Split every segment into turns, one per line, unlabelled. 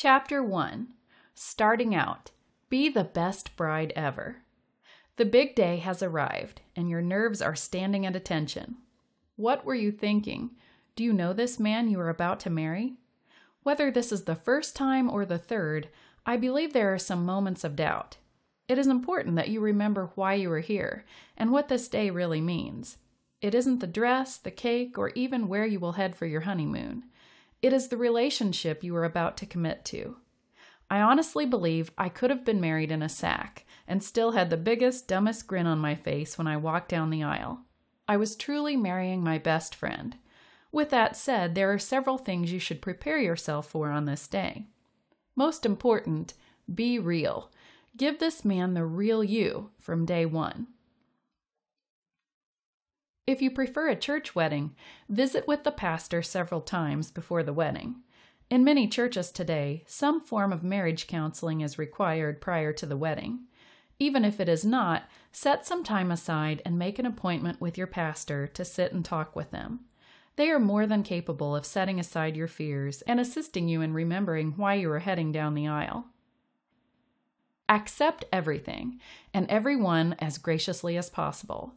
Chapter 1 Starting Out Be the Best Bride Ever. The big day has arrived, and your nerves are standing at attention. What were you thinking? Do you know this man you are about to marry? Whether this is the first time or the third, I believe there are some moments of doubt. It is important that you remember why you are here and what this day really means. It isn't the dress, the cake, or even where you will head for your honeymoon. It is the relationship you are about to commit to. I honestly believe I could have been married in a sack and still had the biggest, dumbest grin on my face when I walked down the aisle. I was truly marrying my best friend. With that said, there are several things you should prepare yourself for on this day. Most important, be real. Give this man the real you from day one. If you prefer a church wedding, visit with the pastor several times before the wedding. In many churches today, some form of marriage counseling is required prior to the wedding. Even if it is not, set some time aside and make an appointment with your pastor to sit and talk with them. They are more than capable of setting aside your fears and assisting you in remembering why you are heading down the aisle. Accept everything and everyone as graciously as possible.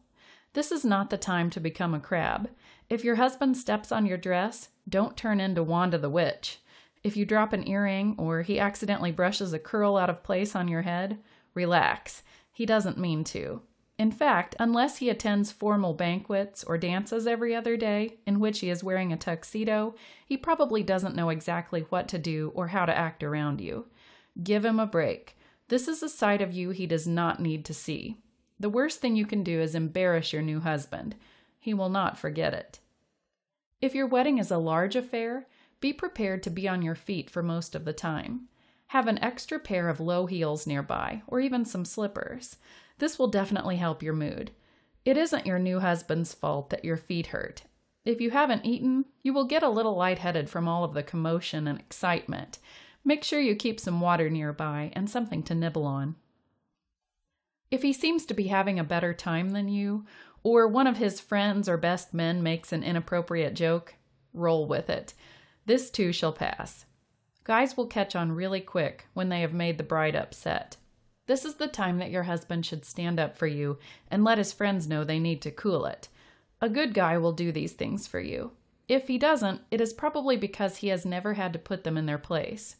This is not the time to become a crab. If your husband steps on your dress, don't turn into Wanda the Witch. If you drop an earring or he accidentally brushes a curl out of place on your head, relax. He doesn't mean to. In fact, unless he attends formal banquets or dances every other day in which he is wearing a tuxedo, he probably doesn't know exactly what to do or how to act around you. Give him a break. This is a side of you he does not need to see. The worst thing you can do is embarrass your new husband. He will not forget it. If your wedding is a large affair, be prepared to be on your feet for most of the time. Have an extra pair of low heels nearby, or even some slippers. This will definitely help your mood. It isn't your new husband's fault that your feet hurt. If you haven't eaten, you will get a little lightheaded from all of the commotion and excitement. Make sure you keep some water nearby and something to nibble on. If he seems to be having a better time than you, or one of his friends or best men makes an inappropriate joke, roll with it. This too shall pass. Guys will catch on really quick when they have made the bride upset. This is the time that your husband should stand up for you and let his friends know they need to cool it. A good guy will do these things for you. If he doesn't, it is probably because he has never had to put them in their place.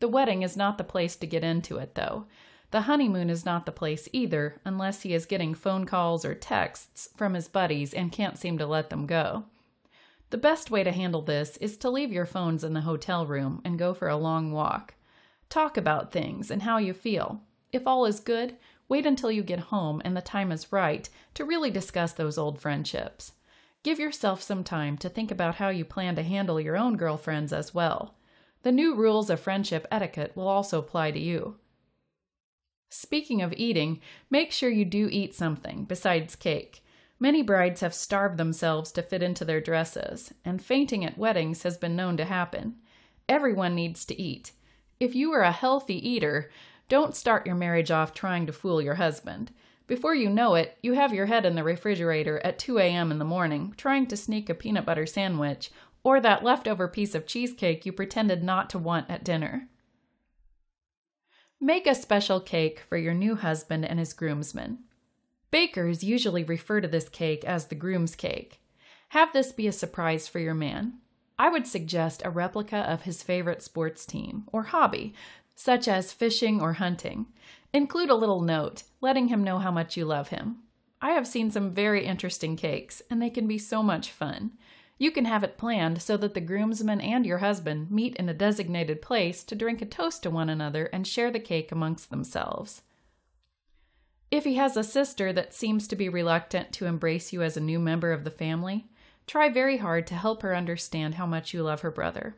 The wedding is not the place to get into it, though. The honeymoon is not the place either, unless he is getting phone calls or texts from his buddies and can't seem to let them go. The best way to handle this is to leave your phones in the hotel room and go for a long walk. Talk about things and how you feel. If all is good, wait until you get home and the time is right to really discuss those old friendships. Give yourself some time to think about how you plan to handle your own girlfriends as well. The new rules of friendship etiquette will also apply to you. Speaking of eating, make sure you do eat something besides cake. Many brides have starved themselves to fit into their dresses, and fainting at weddings has been known to happen. Everyone needs to eat. If you are a healthy eater, don't start your marriage off trying to fool your husband. Before you know it, you have your head in the refrigerator at 2 a.m. in the morning trying to sneak a peanut butter sandwich or that leftover piece of cheesecake you pretended not to want at dinner. Make a special cake for your new husband and his groomsmen. Bakers usually refer to this cake as the groom's cake. Have this be a surprise for your man. I would suggest a replica of his favorite sports team or hobby, such as fishing or hunting. Include a little note, letting him know how much you love him. I have seen some very interesting cakes, and they can be so much fun. You can have it planned so that the groomsman and your husband meet in a designated place to drink a toast to one another and share the cake amongst themselves. If he has a sister that seems to be reluctant to embrace you as a new member of the family, try very hard to help her understand how much you love her brother.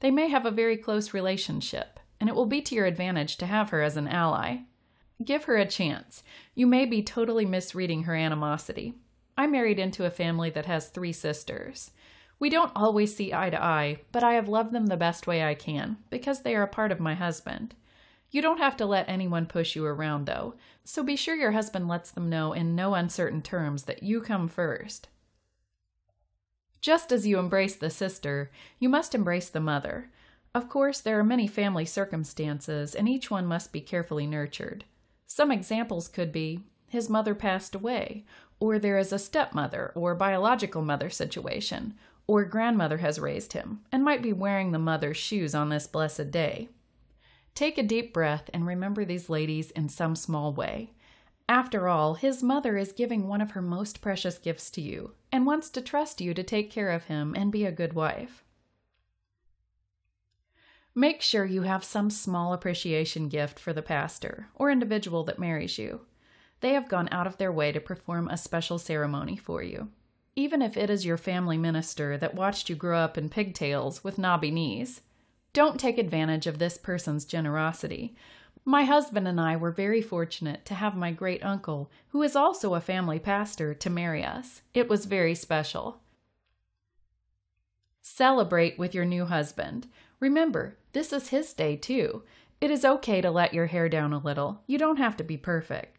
They may have a very close relationship, and it will be to your advantage to have her as an ally. Give her a chance. You may be totally misreading her animosity. I married into a family that has three sisters. We don't always see eye to eye, but I have loved them the best way I can because they are a part of my husband. You don't have to let anyone push you around, though, so be sure your husband lets them know in no uncertain terms that you come first. Just as you embrace the sister, you must embrace the mother. Of course, there are many family circumstances, and each one must be carefully nurtured. Some examples could be his mother passed away, or there is a stepmother or biological mother situation, or grandmother has raised him and might be wearing the mother's shoes on this blessed day. Take a deep breath and remember these ladies in some small way. After all, his mother is giving one of her most precious gifts to you and wants to trust you to take care of him and be a good wife. Make sure you have some small appreciation gift for the pastor or individual that marries you. They have gone out of their way to perform a special ceremony for you. Even if it is your family minister that watched you grow up in pigtails with knobby knees, don't take advantage of this person's generosity. My husband and I were very fortunate to have my great uncle, who is also a family pastor, to marry us. It was very special. Celebrate with your new husband. Remember, this is his day too. It is okay to let your hair down a little. You don't have to be perfect.